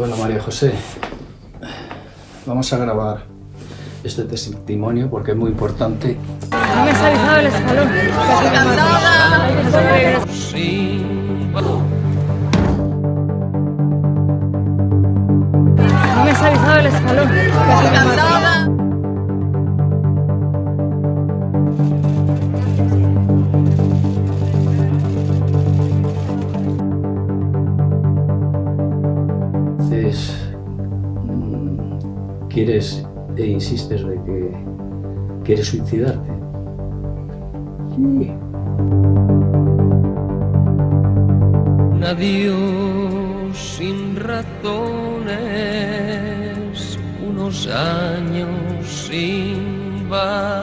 Bueno, María José, vamos a grabar este testimonio porque es muy importante. No me has avisado el escalón. No me has avisado el escalón. Mm, quieres e insistes de que quieres suicidarte. Sí. Un adiós sin razones, unos años sin bar.